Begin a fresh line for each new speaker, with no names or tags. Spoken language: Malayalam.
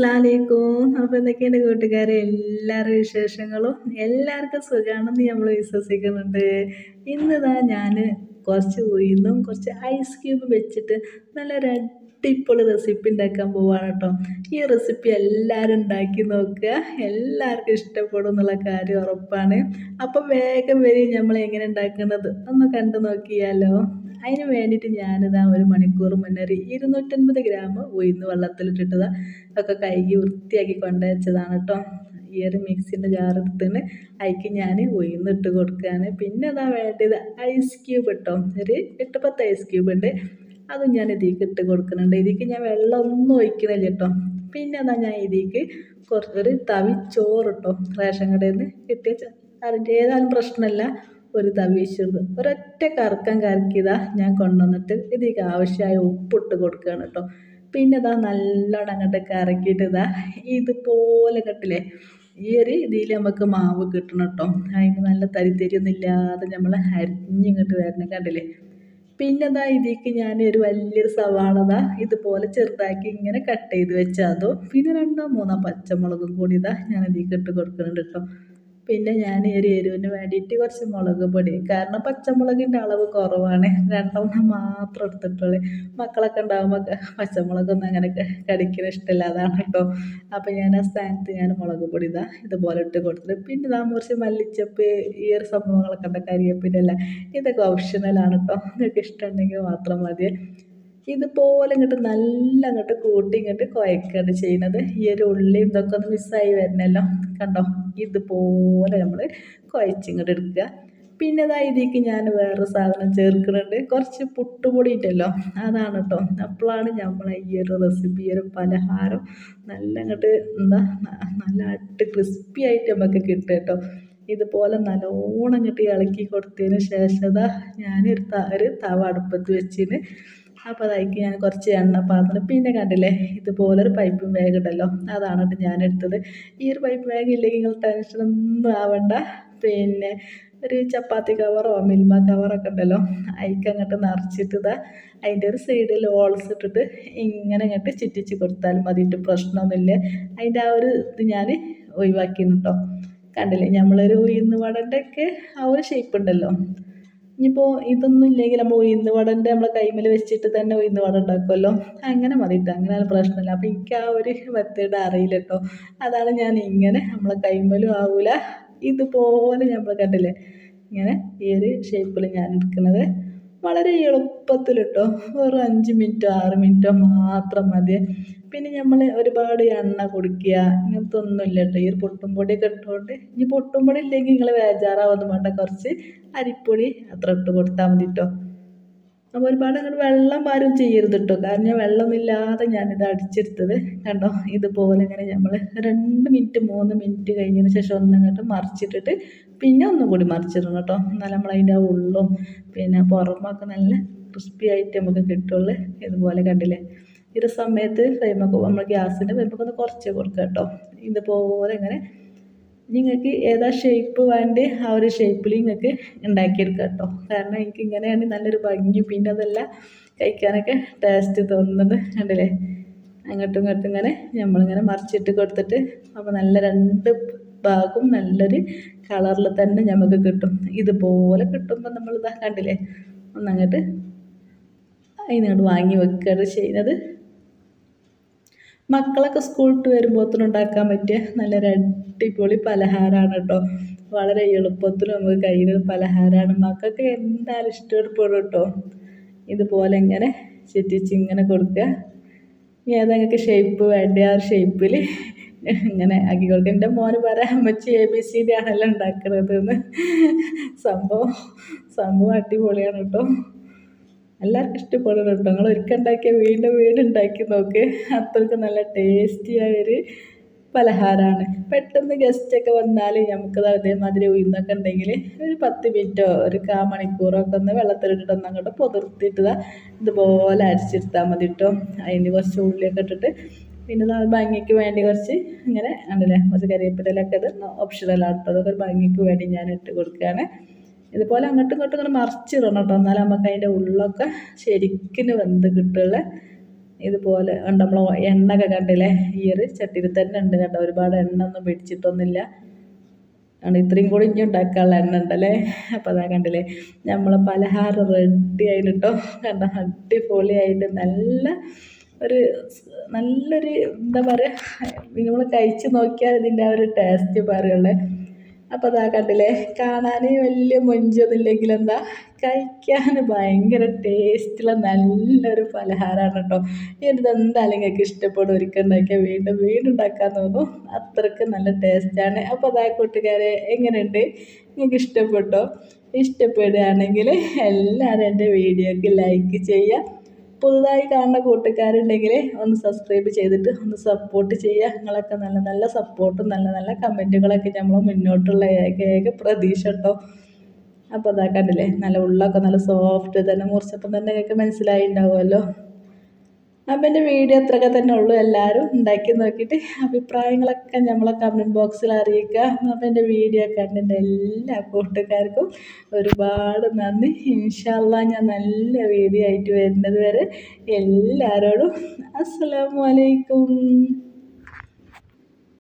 അസ്സലാമലൈക്കും അപ്പോൾ എന്തൊക്കെയുണ്ട് കൂട്ടുകാരെ? എല്ലാവരുടെ വിശേഷങ്ങളും എല്ലാവർക്കും സുഖമാണെന്ന് നമ്മൾ വിശ്വസിക്കുന്നുണ്ട്. ഇന്നിതാ ഞാൻ കുറച്ച് ഉയർന്നും കുറച്ച് ഐസ് ക്യൂബ് വെച്ചിട്ട് നല്ലൊരു അടിപൊളി റെസിപ്പി ഉണ്ടാക്കാൻ പോവാണ് കേട്ടോ. ഈ റെസിപ്പി എല്ലാവരും ഉണ്ടാക്കി നോക്കുക. എല്ലാവർക്കും ഇഷ്ടപ്പെടും എന്നുള്ള കാര്യം ഉറപ്പാണ്. അപ്പോൾ വേഗം വരും നമ്മൾ എങ്ങനെ ഉണ്ടാക്കുന്നത് ഒന്ന് കണ്ടു നോക്കിയാലോ. അതിന് വേണ്ടിയിട്ട് ഞാനിതാ ഒരു മണിക്കൂർ മുന്നേ ഒരു ഇരുന്നൂറ്റൻപത് ഗ്രാം ഉയർന്ന് വെള്ളത്തിലിട്ടിട്ടതാ ഒക്കെ കഴുകി വൃത്തിയാക്കി കൊണ്ടുവച്ചതാണ് കേട്ടോ. ഈ ഒരു മിക്സിന്റെ ജാറെടുത്തിന് അതിക്ക് ഞാൻ ഉയർന്നിട്ട് കൊടുക്കുകയാണ്. പിന്നെ അതാ വേണ്ടത് ഐസ് ക്യൂബ് ഇട്ടോ ഒരു എട്ട് പത്ത് ഐസ് ക്യൂബ് ഉണ്ട്. അതും ഞാൻ ഇതിലേക്ക് ഇട്ട് കൊടുക്കുന്നുണ്ട്. ഇതിലേക്ക് ഞാൻ വെള്ളമൊന്നും ഒഴിക്കണില്ല കേട്ടോ. പിന്നെ അതാ ഞാൻ ഇതിലേക്ക് കുറച്ച് ഒരു തവി ചോറ് ഇട്ടോ റേഷൻ കടയിൽ നിന്ന് കിട്ടിയ അതിന്റെ ഏതായാലും പ്രശ്നമല്ല. ഒരു തവി വെച്ചത് ഒരൊറ്റ കറക്കം കറക്കിയതാ ഞാൻ കൊണ്ടുവന്നിട്ട് ഇതിലേക്ക് ആവശ്യമായ ഉപ്പിട്ട് കൊടുക്കുകയാണ് കേട്ടോ. പിന്നെ ഇതാ നല്ലോണം അങ്ങോട്ട് കറക്കിയിട്ട് ഇതാ ഇതുപോലെ കട്ടില്ലേ ഈ ഒരു ഇതിൽ നമുക്ക് മാവ് കിട്ടണം കേട്ടോ. അതിന് നല്ല തരിത്തരിയൊന്നും ഇല്ലാതെ നമ്മൾ അരിഞ്ഞിങ്ങോട്ട് വരണം കണ്ടില്ലേ? പിന്നെ ഇതാ ഇതിലേക്ക് ഞാൻ ഒരു വലിയൊരു സവാള ദാ ഇതുപോലെ ചെറുതാക്കി ഇങ്ങനെ കട്ട് ചെയ്ത് വെച്ചാൽ അതോ പിന്നെ രണ്ടോ മൂന്നോ പച്ചമുളകും കൂടി ഇതാ ഞാൻ ഇതിലേക്ക് ഇട്ട് കൊടുക്കുന്നുണ്ട് കേട്ടോ. പിന്നെ ഞാൻ ഒരു എരിവിന് വേണ്ടിയിട്ട് കുറച്ച് മുളക് പൊടി കാരണം പച്ചമുളകിന്റെ അളവ് കുറവാണ്. രണ്ടെണ്ണം മാത്രം എടുത്തിട്ടുള്ളൂ. മക്കളൊക്കെ ഉണ്ടാകുമ്പോൾ പച്ചമുളകൊന്നും അങ്ങനെ കടിക്കാൻ ഇഷ്ടമില്ല. അതാണ് കേട്ടോ അപ്പോൾ ഞാൻ ആ സ്ഥാനത്ത് ഞാൻ മുളക് പൊടി ഇതാ ഇതുപോലെ ഇട്ട് കൊടുത്തിട്ട് പിന്നെ ഇതാ കുറച്ച് മല്ലിച്ചപ്പ് ഈ ഒരു സംഭവങ്ങളൊക്കെ ഉണ്ട്. കരിയപ്പിന്റെ എല്ലാം. ഇതൊക്കെ ഓപ്ഷണലാണ് കേട്ടോ നിങ്ങൾക്ക് ഇഷ്ടമുണ്ടെങ്കിൽ മാത്രം മതി. ഇതുപോലെ ഇങ്ങോട്ട് നല്ല അങ്ങോട്ട് കൂട്ടി ഇങ്ങോട്ട് കുഴക്കുകയാണ് ചെയ്യുന്നത് ഈ ഒരു ഉള്ളിയും ഇതൊക്കെ ഒന്ന് മിസ്സായി വരണല്ലോ. കണ്ടോ? ഇതുപോലെ നമ്മൾ കുഴച്ചിങ്ങോട്ട് എടുക്കുക. പിന്നെ ഇതാ ഇതിലേക്ക് ഞാൻ വേറെ സാധനം ചേർക്കുന്നുണ്ട്. കുറച്ച് പുട്ടുപൊടി ഉണ്ടല്ലോ അതാണ് കേട്ടോ. അപ്പോഴാണ് നമ്മളെ ഈ ഒരു റെസിപ്പി ഒരു പലഹാരം നല്ല അങ്ങോട്ട് എന്താ നല്ല അട്ട് ക്രിസ്പി ആയിട്ട് നമുക്ക് കിട്ടും കേട്ടോ. ഇതുപോലെ നല്ലോണം ഇങ്ങോട്ട് ഇളക്കി കൊടുത്തതിന് ശേഷം ഞാൻ ഒരു ഒരു തവ അടുപ്പത്ത് വെച്ചിന് അപ്പോൾ അതിലേക്ക് ഞാൻ കുറച്ച് എണ്ണ പാത്രം പിന്നെ കണ്ടില്ലേ ഇതുപോലെ ഒരു പൈപ്പും ബാഗ് ഉണ്ടല്ലോ അതാണ് കേട്ടോ ഞാൻ എടുത്തത്. ഈ ഒരു പൈപ്പ് ബാഗ് ഇല്ലെങ്കിൽ നിങ്ങൾ ടെൻഷനൊന്നും ആവണ്ട. പിന്നെ ഒരു ചപ്പാത്തി കവറോ മിൽമ കവറൊക്കെ ഉണ്ടല്ലോ അതിക്ക് അങ്ങോട്ട് നിറച്ചിട്ട് അതിന്റെ ഒരു സൈഡിൽ ഓൾസ് ഇട്ടിട്ട് ഇങ്ങനെ അങ്ങോട്ട് ചുറ്റിച്ച് കൊടുത്താലും മതിയിട്ട് പ്രശ്നമൊന്നുമില്ല. അതിന്റെ ആ ഒരു ഇത് ഞാൻ ഒഴിവാക്കിയിരുന്നു കേട്ടോ കണ്ടില്ലേ നമ്മളൊരു ഉയർന്ന് വടന്റെ ആ ഒരു ഷേപ്പ് ഉണ്ടല്ലോ. ഇനിയിപ്പോൾ ഇതൊന്നും ഇല്ലെങ്കിൽ നമ്മൾ ഉഴുന്ന് വടന്റെ നമ്മളെ കൈമേൽ വെച്ചിട്ട് തന്നെ ഉഴുന്ന് വട ഉണ്ടാക്കുമല്ലോ അങ്ങനെ മതിയിട്ട് അങ്ങനെ ഒരു പ്രശ്നമില്ല. അപ്പോൾ എനിക്ക് ആ ഒരു മെത്തേഡ് അറിയില്ല കേട്ടോ. അതാണ് ഞാൻ ഇങ്ങനെ നമ്മളെ കൈമേലും ആവൂല. ഇതുപോലെ നമ്മൾ കണ്ടില്ലേ? ഇങ്ങനെ ഈ ഒരു ഷേപ്പിൽ ഞാൻ എടുക്കുന്നത്. വളരെ എളുപ്പത്തിൽ കേട്ടോ വെറും അഞ്ച് മിനിറ്റോ ആറ് മിനിറ്റോ മാത്രം മതി. പിന്നെ നമ്മൾ ഒരുപാട് എണ്ണ കുടിക്കുക ഇങ്ങനത്തെ ഒന്നുമില്ല കേട്ടോ ഈ ഒരു പൊട്ടും പൊടിയൊക്കെ ഇട്ടുകൊണ്ട് ഇനി പൊട്ടും പൊടി ഇല്ലെങ്കിൽ നിങ്ങൾ വേജാറാവൊന്നും വേണ്ട കുറച്ച് അരിപ്പൊടി അത്ര ഇട്ട് കൊടുത്താൽ മതി കേട്ടോ അപ്പോൾ ഒരുപാട് അങ്ങോട്ട് വെള്ളം ആരും ചെയ്യരുത് കേട്ടോ കാരണം വെള്ളമില്ലാതെ ഞാനിത് അടിച്ചെടുത്തത്. കണ്ടോ? ഇതുപോലെ ഇങ്ങനെ നമ്മൾ രണ്ട് മിനിറ്റ് മൂന്ന് മിനിറ്റ് കഴിഞ്ഞതിന് ശേഷം ഒന്നങ്ങോട്ട് മറിച്ചിട്ടിട്ട് പിന്നെ ഒന്നും കൂടി മറിച്ചിടണം കേട്ടോ. എന്നാൽ നമ്മൾ അതിന്റെ ഉള്ളും പിന്നെ പുറമൊക്കെ നല്ല ക്രിസ്പി ആയിട്ട് നമുക്ക് കിട്ടുള്ളൂ. ഇതുപോലെ കണ്ടില്ലേ? ഇത് സമയത്ത് ഫ്ലെയിമൊക്കെ നമ്മൾ ഗ്യാസിന്റെ ഫ്ലെയിമൊക്കെ ഒന്ന് കുറച്ച് കൊടുക്കുക കേട്ടോ. ഇതുപോലെ ഇങ്ങനെ നിങ്ങൾക്ക് ഏതാ ഷേപ്പ് വേണ്ടി ആ ഒരു ഷേപ്പിൽ നിങ്ങൾക്ക് ഉണ്ടാക്കിയെടുക്കാം കേട്ടോ. കാരണം എനിക്ക് ഇങ്ങനെയാണ് നല്ലൊരു ഭംഗി പിന്നെ അതല്ല കഴിക്കാനൊക്കെ ടേസ്റ്റ് തോന്നുന്നത് കണ്ടില്ലേ? അങ്ങോട്ടും ഇങ്ങോട്ടും ഇങ്ങനെ നമ്മളിങ്ങനെ മറിച്ചിട്ട് കൊടുത്തിട്ട് അപ്പോൾ നല്ല രണ്ട് ഭാഗവും നല്ലൊരു കളറിൽ തന്നെ നമുക്ക് കിട്ടും. ഇതുപോലെ കിട്ടുമ്പോൾ നമ്മളിതാ കണ്ടില്ലേ? ഒന്നങ്ങോട്ട് അതിനോട് വാങ്ങി വെക്കുകയാണ് ചെയ്യുന്നത്. മക്കളൊക്കെ സ്കൂൾ വിട്ട് വരുമ്പോഴത്തേനും ഉണ്ടാക്കാൻ പറ്റിയ നല്ലൊരു അടിപൊളി പലഹാരമാണ് കേട്ടോ വളരെ എളുപ്പത്തിൽ നമുക്ക് കയ്യിൽ പലഹാരമാണ് മക്കൾക്ക് എന്തായാലും ഇഷ്ടപ്പെടും കേട്ടോ ഇതുപോലെ ഇങ്ങനെ ചുറ്റിച്ച് ഇങ്ങനെ കൊടുക്കുക. ഇനി ഏതെങ്കിലും ഷേപ്പ് വേണ്ട? ആ ഷേപ്പിൽ ഇങ്ങനെ ആക്കി കൊടുക്കുക. എന്റെ മോന് പറയാൻ അമ്മച്ചി എ ബി സി ഡി ആണല്ലോ ഉണ്ടാക്കുന്നത് എന്ന് സംഭവം സംഭവം അടിപൊളിയാണ് കേട്ടോ എല്ലാവർക്കും ഇഷ്ടപ്പെടും കേട്ടോ നിങ്ങൾ ഒരിക്കൽ ഉണ്ടാക്കിയാൽ വീണ്ടും വീണ്ടും ഉണ്ടാക്കി നോക്ക്. അത്രയ്ക്ക് നല്ല ടേസ്റ്റിയായ ഒരു പലഹാരമാണ്. പെട്ടെന്ന് ഗസ്റ്റൊക്കെ വന്നാൽ നമുക്കത് അതേമാതിരി ഉയർന്നൊക്കെ ഉണ്ടെങ്കിൽ ഒരു പത്ത് മിനിറ്റോ ഒരു കാ മണിക്കൂറോ ഒക്കെ ഒന്ന് വെള്ളത്തിലിട്ടിട്ട് ഒന്ന് അങ്ങോട്ട് പൊതിർത്തിട്ട് ഇതുപോലെ അരിച്ചെടുത്താൽ മതി കേട്ടോ അതിന് കുറച്ച് ഉള്ളിയൊക്കെ ഇട്ടിട്ട് പിന്നെ നമ്മൾ ഭംഗിക്ക് വേണ്ടി കുറച്ച് ഇങ്ങനെ ഉണ്ടല്ലേ? കുറച്ച് കരിവേപ്പിലൊക്കെ ഇത് ഓപ്ഷണലാണ് അതൊക്കെ ഭംഗിക്ക് വേണ്ടി ഞാൻ ഇട്ട് കൊടുക്കുകയാണ്. ഇതുപോലെ അങ്ങോട്ടും ഇങ്ങോട്ടും ഇങ്ങനെ മറിച്ചിടണം കേട്ടോ. എന്നാലും നമുക്ക് അതിന്റെ ഉള്ളൊക്കെ ശരിക്കും വെന്ത് കിട്ടുള്ള ഇതുപോലെ ഉണ്ട്. നമ്മൾ എണ്ണയൊക്കെ കണ്ടില്ലേ? ഈ ഒരു ചട്ടിയിൽ തന്നെ ഉണ്ട് കേട്ടോ. ഒരുപാട് എണ്ണ ഒന്നും പിടിച്ചിട്ടൊന്നുമില്ല. ആണ് ഇത്രയും കൂടി ഇനി ഉണ്ടാക്കാനുള്ള എണ്ണ ഉണ്ടല്ലേ അപ്പോൾ അതാ കണ്ടില്ലേ? നമ്മൾ പലഹാരം റെഡി ആയിട്ടോ? കണ്ട? അടിപൊളിയായിട്ട് നല്ല ഒരു നല്ലൊരു എന്താ പറയുക നമ്മൾ കഴിച്ച് നോക്കിയാൽ ഇതിന്റെ ആ ഒരു ടേസ്റ്റ് പറയുള്ളേ. അപ്പോൾ അതാ കണ്ടില്ലേ? കാണാനേ വലിയ മൊഞ്ചൊന്നുമില്ലെങ്കിൽ എന്താ കഴിക്കാൻ ഭയങ്കര ടേസ്റ്റുള്ള നല്ലൊരു പലഹാരമാണ് കേട്ടോ ഇത് എന്തായാലും നിങ്ങൾക്ക് ഇഷ്ടപ്പെടും ഒരിക്കൽ ഉണ്ടാക്കിയാൽ വീണ്ടും വീണ്ടും ഉണ്ടാക്കാൻ തോന്നും അത്രയ്ക്ക് നല്ല ടേസ്റ്റാണ്. അപ്പോൾ അതാ കൂട്ടുകാരെ എങ്ങനെയുണ്ട്? നിങ്ങൾക്ക് ഇഷ്ടപ്പെട്ടോ? ഇഷ്ടപ്പെടുകയാണെങ്കിൽ എല്ലാവരും എന്റെ വീഡിയോക്ക് ലൈക്ക് ചെയ്യുക. പുതുതായി കാണുന്ന കൂട്ടുകാരുണ്ടെങ്കിൽ ഒന്ന് സബ്സ്ക്രൈബ് ചെയ്തിട്ട് ഒന്ന് സപ്പോർട്ട് ചെയ്യുക. നിങ്ങളൊക്കെ നല്ല നല്ല സപ്പോർട്ടും നല്ല നല്ല കമന്റുകളൊക്കെ നമ്മൾ മുന്നോട്ടുള്ള ഏക ഏക പ്രതീക്ഷ കേട്ടോ അപ്പോൾ അതാ കണ്ടില്ലേ? നല്ല ഉള്ളൊക്കെ നല്ല സോഫ്റ്റ് തന്നെ. മുറിച്ചപ്പം തന്നെ നിങ്ങൾക്ക് മനസ്സിലായി ഉണ്ടാവുമല്ലോ അപ്പം എന്റെ വീഡിയോ അത്രയൊക്കെ തന്നെ ഉള്ളൂ. എല്ലാവരും ഉണ്ടാക്കി നോക്കിയിട്ട് അഭിപ്രായങ്ങളൊക്കെ നമ്മളെ കമന്റ് ബോക്സിൽ അറിയിക്കുക. അപ്പം എന്റെ വീഡിയോ കണ്ടിന്റെ എല്ലാ കൂട്ടുകാർക്കും ഒരുപാട് നന്ദി. ഇൻഷാല്ല ഞാൻ നല്ല വീഡിയോ ആയിട്ട് വരുന്നത് വരെ എല്ലാവരോടും അസ്സാം അലൈക്കും.